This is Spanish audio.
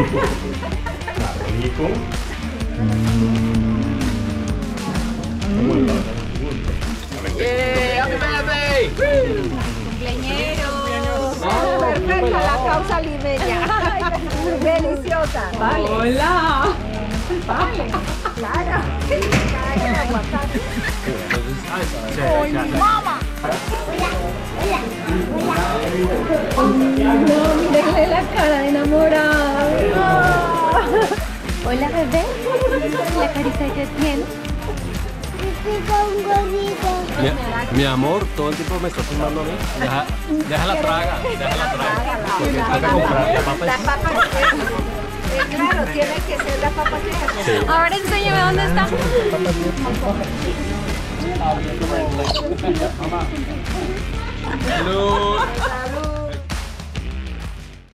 rico. Perfecta la causa limeña. Deliciosa. Vale. Hola. Vale. Claro. Claro, aguacate. No, mírenle la cara de enamorado. Hola, bebé. La carita que tiene. Mi, mi amor, todo el tiempo me estás filmando a mí. Deja, deja la traga, deja la traga. Porque toca comprar la papa. La papa eh, claro, tiene que ser la papa que Ahora enséñame dónde está. Salud. Salud.